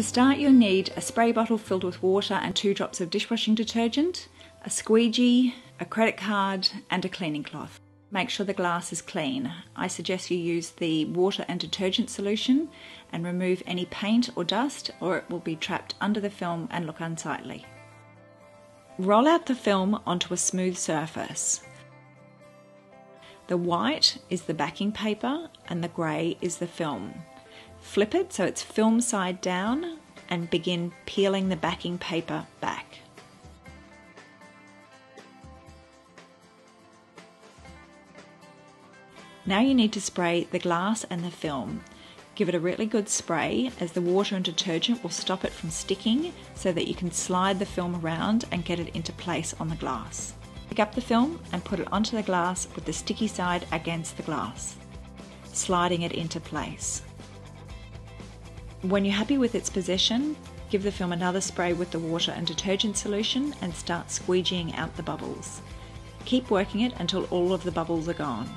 To start, you'll need a spray bottle filled with water and two drops of dishwashing detergent, a squeegee, a credit card, and a cleaning cloth. Make sure the glass is clean. I suggest you use the water and detergent solution and remove any paint or dust, or it will be trapped under the film and look unsightly. Roll out the film onto a smooth surface. The white is the backing paper and the grey is the film. Flip it so it's film side down and begin peeling the backing paper back. Now you need to spray the glass and the film. Give it a really good spray as the water and detergent will stop it from sticking so that you can slide the film around and get it into place on the glass. Pick up the film and put it onto the glass with the sticky side against the glass, sliding it into place. When you're happy with its position, give the film another spray with the water and detergent solution and start squeegeeing out the bubbles. Keep working it until all of the bubbles are gone.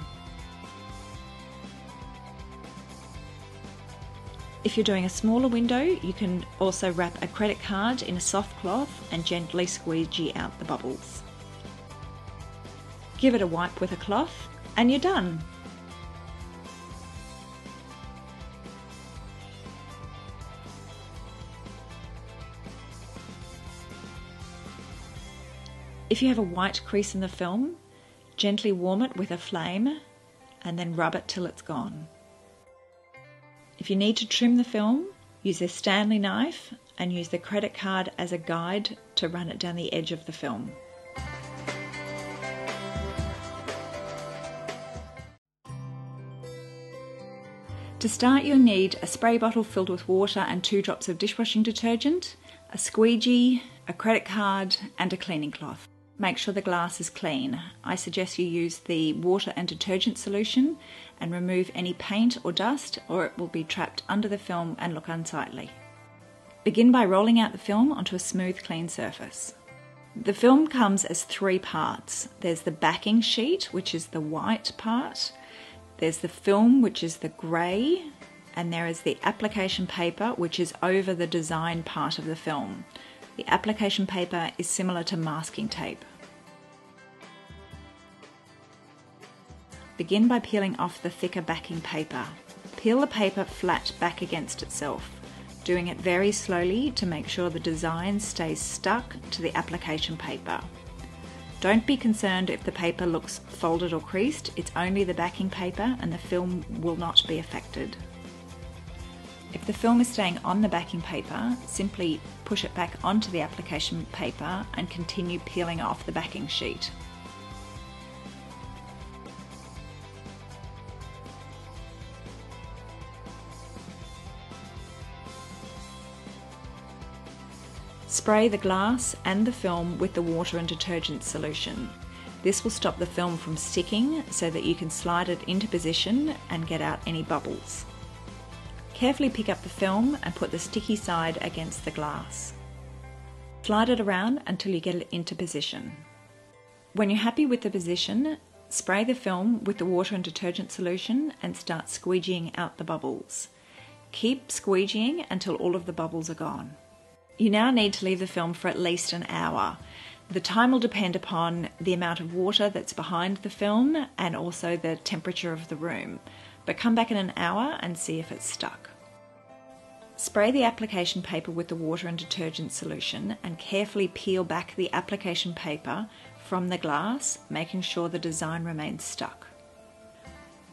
If you're doing a smaller window, you can also wrap a credit card in a soft cloth and gently squeegee out the bubbles. Give it a wipe with a cloth and you're done. If you have a white crease in the film, gently warm it with a flame and then rub it till it's gone. If you need to trim the film, use a Stanley knife and use the credit card as a guide to run it down the edge of the film. To start, you'll need a spray bottle filled with water and two drops of dishwashing detergent, a squeegee, a credit card, and a cleaning cloth. Make sure the glass is clean. I suggest you use the water and detergent solution and remove any paint or dust or it will be trapped under the film and look unsightly. Begin by rolling out the film onto a smooth clean surface. The film comes as three parts. There's the backing sheet, which is the white part. There's the film, which is the grey. And there is the application paper, which is over the design part of the film. The application paper is similar to masking tape. Begin by peeling off the thicker backing paper. Peel the paper flat back against itself, doing it very slowly to make sure the design stays stuck to the application paper. Don't be concerned if the paper looks folded or creased, it's only the backing paper and the film will not be affected. If the film is staying on the backing paper, simply push it back onto the application paper and continue peeling off the backing sheet. Spray the glass and the film with the water and detergent solution. This will stop the film from sticking so that you can slide it into position and get out any bubbles. Carefully pick up the film and put the sticky side against the glass. Slide it around until you get it into position. When you're happy with the position, spray the film with the water and detergent solution and start squeegeeing out the bubbles. Keep squeegeeing until all of the bubbles are gone. You now need to leave the film for at least an hour. The time will depend upon the amount of water that's behind the film and also the temperature of the room but come back in an hour and see if it's stuck. Spray the application paper with the water and detergent solution and carefully peel back the application paper from the glass, making sure the design remains stuck.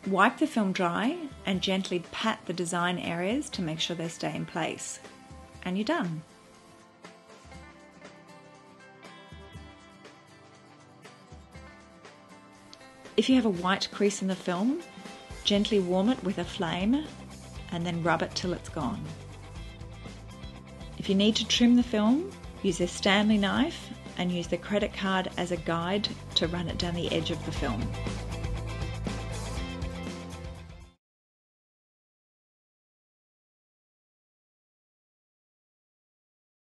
Wipe the film dry and gently pat the design areas to make sure they stay in place. And you're done. If you have a white crease in the film, Gently warm it with a flame and then rub it till it's gone. If you need to trim the film, use a Stanley knife and use the credit card as a guide to run it down the edge of the film.